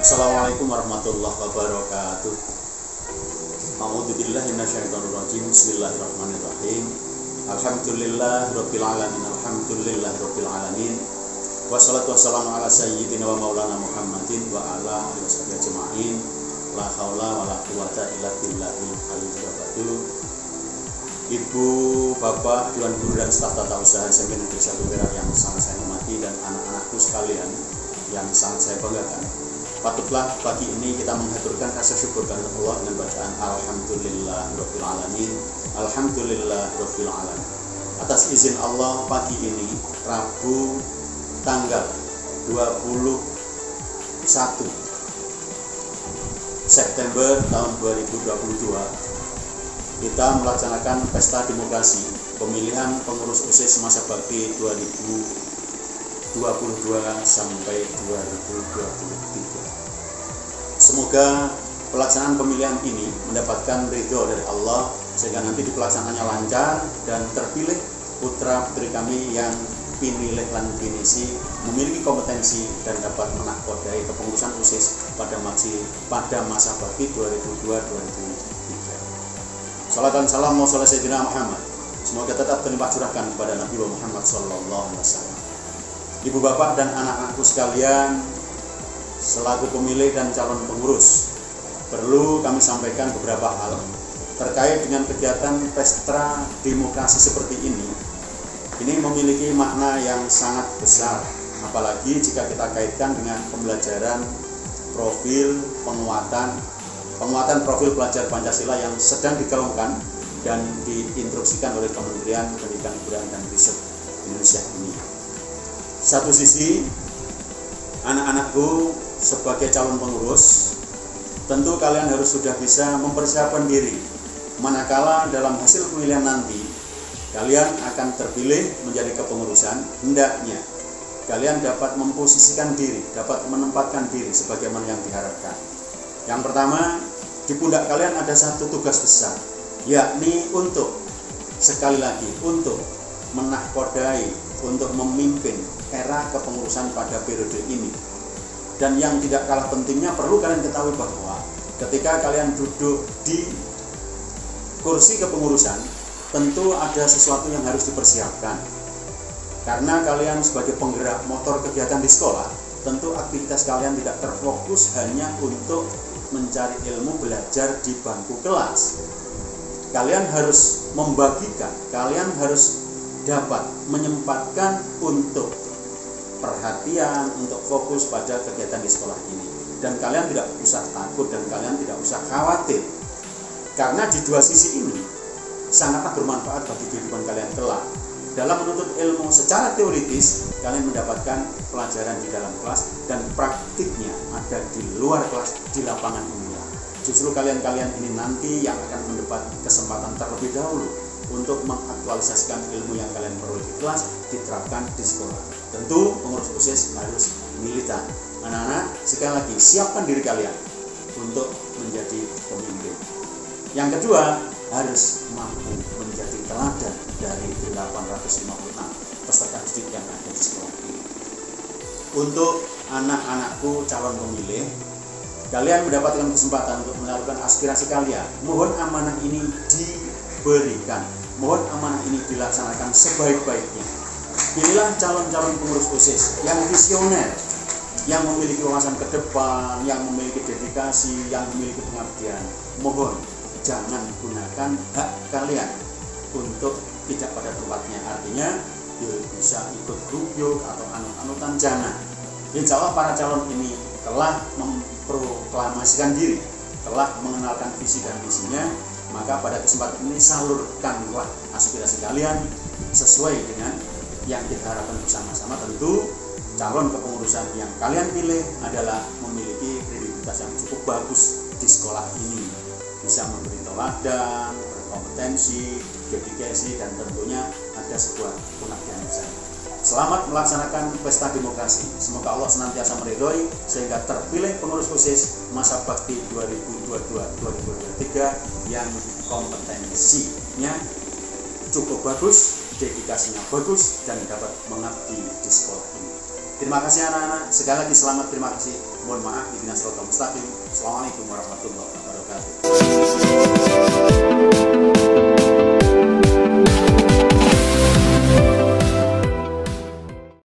Assalamualaikum warahmatullahi wabarakatuh. A'udzubillahi minasyaitonirrajim. Bismillahirrahmanirrahim. Alhamdulillah rabbil alamin. Alhamdulillah rabbil alamin. Wassalatu wassalamu ala sayyidina wa maulana Muhammadin wa ala alihi washabihi ajma'in. La haula wa la quwata illa billahil aliyyil azim. Ibu, Bapak, Dewan Guru dan staf tata usaha SMP Negeri 1 Perak yang sangat saya hormati dan anak-anakku sekalian yang sangat saya banggakan. Patutlah pagi ini kita mengaturkan rasa syukur kepada Allah dengan bacaan Alhamdulillah Rabbil Alamin Alhamdulillah Rabbil Alamin Atas izin Allah pagi ini Rabu tanggal 21 September tahun 2022 kita melaksanakan pesta demokrasi pemilihan pengurus OSIS masa bakti 2022 sampai 2023. Semoga pelaksanaan pemilihan ini mendapatkan ridho dari Allah sehingga nanti di pelaksanaannya lancar dan terpilih putra putri kami yang pinilih lan pinisi memiliki kompetensi dan dapat menakodai kepengurusan OSIS pada masa pada masa bakti 2022-2023. Salat dan salam wa Sayyidina Muhammad. Semoga tetap terlimpah curahkan kepada Nabi Muhammad Wasallam. Ibu bapak dan anak-anakku sekalian, selaku pemilih dan calon pengurus, perlu kami sampaikan beberapa hal terkait dengan kegiatan pesta demokrasi seperti ini. Ini memiliki makna yang sangat besar, apalagi jika kita kaitkan dengan pembelajaran profil penguatan penguatan profil pelajar Pancasila yang sedang digaungkan dan diinstruksikan oleh Kementerian Pendidikan Kebudayaan dan Riset Indonesia ini. Satu sisi, anak-anakku sebagai calon pengurus, tentu kalian harus sudah bisa mempersiapkan diri. Manakala dalam hasil pemilihan nanti, kalian akan terpilih menjadi kepengurusan, hendaknya kalian dapat memposisikan diri, dapat menempatkan diri sebagaimana yang diharapkan. Yang pertama, di pundak kalian ada satu tugas besar, yakni untuk sekali lagi untuk menahkodai, untuk memimpin era kepengurusan pada periode ini. Dan yang tidak kalah pentingnya perlu kalian ketahui bahwa ketika kalian duduk di kursi kepengurusan, tentu ada sesuatu yang harus dipersiapkan. Karena kalian sebagai penggerak motor kegiatan di sekolah, tentu aktivitas kalian tidak terfokus hanya untuk mencari ilmu belajar di bangku kelas. Kalian harus membagikan, kalian harus dapat menyempatkan untuk perhatian, untuk fokus pada kegiatan di sekolah ini. Dan kalian tidak usah takut dan kalian tidak usah khawatir. Karena di dua sisi ini sangatlah bermanfaat bagi kehidupan kalian kelak. Dalam menuntut ilmu secara teoritis, kalian mendapatkan pelajaran di dalam kelas dan praktiknya ada di luar kelas di lapangan umum. Justru kalian-kalian ini nanti yang akan mendapat kesempatan terlebih dahulu untuk mengaktualisasikan ilmu yang kalian peroleh di kelas diterapkan di sekolah. Tentu pengurus OSIS harus militan. Anak-anak, sekali lagi siapkan diri kalian untuk menjadi pemimpin. Yang kedua, harus mampu menjadi teladan dari 856 peserta didik yang ada di sekolah ini. Untuk anak-anakku calon pemilih, kalian mendapatkan kesempatan untuk melakukan aspirasi kalian. Mohon amanah ini diberikan, mohon amanah ini dilaksanakan sebaik-baiknya. Pilihlah calon-calon pengurus OSIS yang visioner, yang memiliki wawasan ke depan, yang memiliki dedikasi, yang memiliki pengabdian. Mohon jangan gunakan hak kalian untuk tidak pada tempatnya artinya ya bisa ikut grup atau anut-anutan jangan insya Allah para calon ini telah memproklamasikan diri telah mengenalkan visi dan misinya maka pada kesempatan ini salurkanlah aspirasi kalian sesuai dengan yang kita harapkan bersama-sama tentu calon kepengurusan yang kalian pilih adalah memiliki kredibilitas yang cukup bagus di sekolah ini bisa memberi teladan, berkompetensi, dedikasi dan tentunya ada sebuah pengabdian besar. Selamat melaksanakan pesta demokrasi. Semoga Allah senantiasa meridhoi sehingga terpilih pengurus khusus masa bakti 2022-2023 yang kompetensinya cukup bagus, dedikasinya bagus dan dapat mengabdi di sekolah ini. Terima kasih anak-anak. Sekali lagi selamat terima kasih. Mohon maaf di Dinas Mustaqim. Assalamualaikum warahmatullahi wabarakatuh.